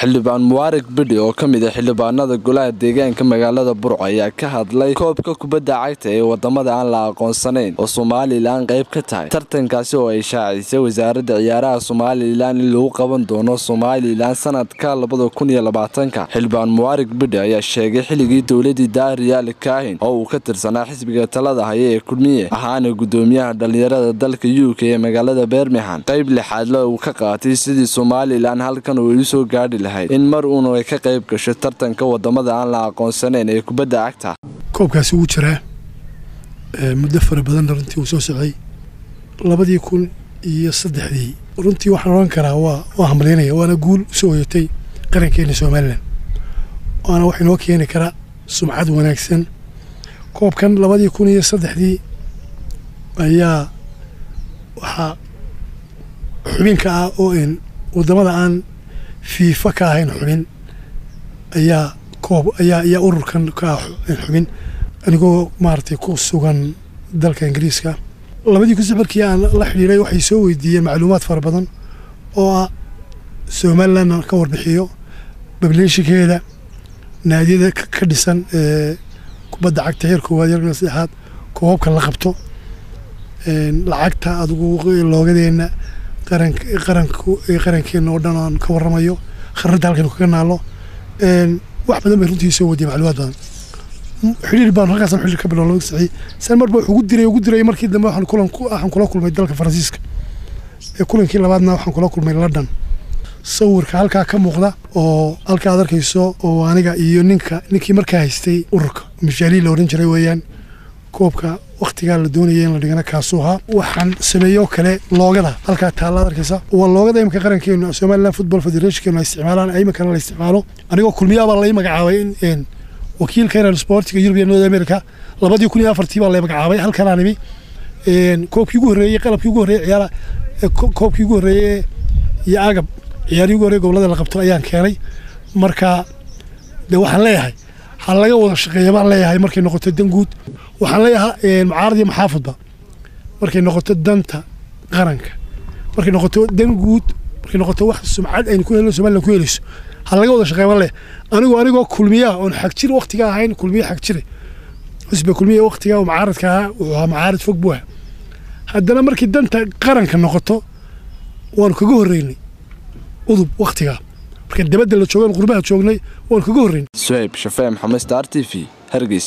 xildhibaan muwaarig bidhi oo ka mid ah xildhibaanada golaha deegaanka magaalada burco ayaa ka hadlay koobka kubadda cagta ee waddamada aan la aqoonsanayn oo somalilan qayb ka tahay. Tartankaasi oo ay shaacisay wasaaradda ciyaaraha somalilan in lagu qaban doono somalilan sanadka xildhibaan muwaarig bidhi ayaa sheegay xilligii dowladii daariyaal kaahin oo uu ka tirsanaa xisbiga talada haya ee kulmiye ahaana gudoomiyaha dhalinyarada dalka u k ee magaalada bermingham qayb lixaadle uu ka qaatay sidii somalilan halkan uu u soo gaadhi lahayd. In mar uun ay ka qayb gasho tartanka waddamada aan la aqoonsanayn ee kubadda cagta. Koobkaasi wuu jiraa muddo fara badanna runtii uu soo socday. Labadii kun iyo saddexdii. Runtii waxaan odhan karaa waa waa hambalyaynaya waana guul u soo hoyatay qarankeena somalilan. Waana wax inoo keeni kara sumcad wanaagsan. Koobkan labadii kun iyo saddexdii ayaa waxaa xubinka ah oo n waddamada aan fiifa ka ahayn xubin ayaa koob ayaa ayaa ururkan ka ah xubin anigoo maaragtay ku sugan dalka ingiriiska. Labadii kun safarkii aan la xidhiiray waxay soo weydiiyeen macluumaad fara badan oo ah somalilan ka warbixiyo bableeshinkeeda naadiyada ka dhisan ee kubadda cagta heer koowaad heer saddexaad koobabka la qabto. Lacagta adigu loogadeena qarankeena oo dhan aan ka warramayo kharradda halkan kaga naalo wax badan bay runtii soo wadiya macluumaad badan xidhiir baan halkaasaan xidhiir ka bilow laga saxiy san marba wuxuu ugu diray ugu diray markii dambe waxaan kulan waxaan kula kulmay dalka faransiiska. Ee kulankii labaadna waxaan kula kulmay london. Sawirka halkaa ka muuqda oo halkaa ad arkayso oo aniga iyo ninka ninkii markaa haystay ururka mishaaliil la odhan jiray weeyaan koobka waktigaa la doonaya in la dhigana kaasuu ahaa waxaan sameeyoo kale loogada halkaa taalla arkaysa waa loogada imika qarankeenu somaliland football federationkeenu ay isticmaalaan iminkana la isticmaalo. Anigoo kulmiyaa baa lay magacaabay in wakiilka inaan sportiga european north america labadii kun iyo afartii baa lay magacaabay. Halkanaan imi koobkii ugu horreeyey qalabkii ugu horreeyey ciyaara koobkii ugu horreeyey iyo agab ciyaarihii ugu horreeyey gobollada la qabto ayaan keenay. Marka de waxaan leeyahay ha laga wada shaqeeya baan leeyahay markay noqoto dan guud. Waxaan leeyahay mucaarad iyo maxaafadba markay noqoto danta qaranka. Markay noqoto dan guud markay noqoto wax sumcad aynu ku helno somaliland ku helayso. Ha laga wada shaqeeya baan leeyahay. Anigoo anigoo kulmiyaa oon xagjir waktiga ahayn kulmiye xagjire xusba kulmiye waktiga oo mucaaradka ahaa wuxuu ahaa mucaarad fog buu haddana markii danta qaranka noqoto waanu kaga horreynay udub waktigaa marka dabadda la joogan qurbaha joognay waanu kaga horreynay suhayb shafee maxamed star t v hargeys